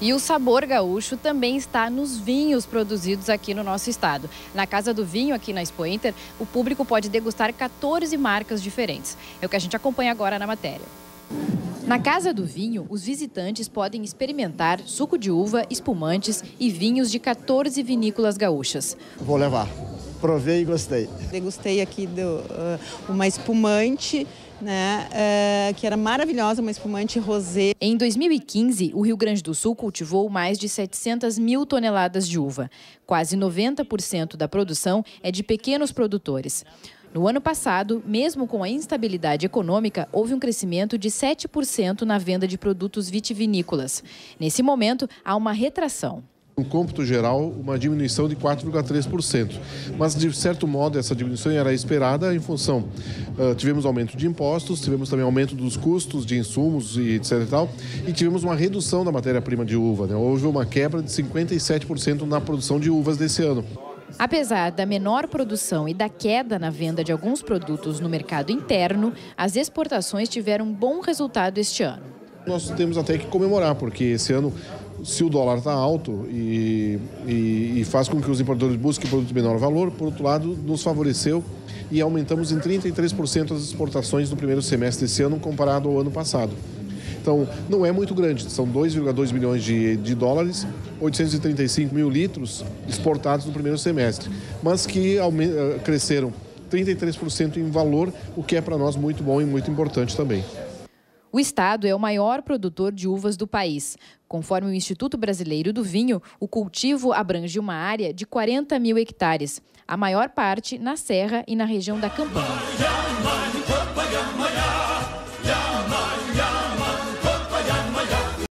E o sabor gaúcho também está nos vinhos produzidos aqui no nosso estado. Na Casa do Vinho, aqui na Expo Inter, o público pode degustar 14 marcas diferentes. É o que a gente acompanha agora na matéria. Na Casa do Vinho, os visitantes podem experimentar suco de uva, espumantes e vinhos de 14 vinícolas gaúchas. Vou levar. Provei e gostei. Degustei aqui do, uh, uma espumante né, uh, que era maravilhosa, uma espumante rosé. Em 2015, o Rio Grande do Sul cultivou mais de 700 mil toneladas de uva. Quase 90% da produção é de pequenos produtores. No ano passado, mesmo com a instabilidade econômica, houve um crescimento de 7% na venda de produtos vitivinícolas. Nesse momento, há uma retração. No cômputo geral, uma diminuição de 4,3%. Mas, de certo modo, essa diminuição era esperada em função. Uh, tivemos aumento de impostos, tivemos também aumento dos custos de insumos e etc. E, tal, e tivemos uma redução da matéria-prima de uva. Né? Houve uma quebra de 57% na produção de uvas desse ano. Apesar da menor produção e da queda na venda de alguns produtos no mercado interno, as exportações tiveram um bom resultado este ano. Nós temos até que comemorar, porque esse ano se o dólar está alto e, e, e, faz com que os importadores busquem produtos de menor valor, por outro lado, nos favoreceu e aumentamos em 33% as exportações no primeiro semestre desse ano comparado ao ano passado. Então, não é muito grande, são 2,2 milhões de, de dólares, 835 mil litros exportados no primeiro semestre, mas que eh, cresceram 33% em valor, o que é para nós muito bom e muito importante também. O estado é o maior produtor de uvas do país. Conforme o Instituto Brasileiro do Vinho, o cultivo abrange uma área de 40 mil hectares, a maior parte na Serra e na região da Campanha.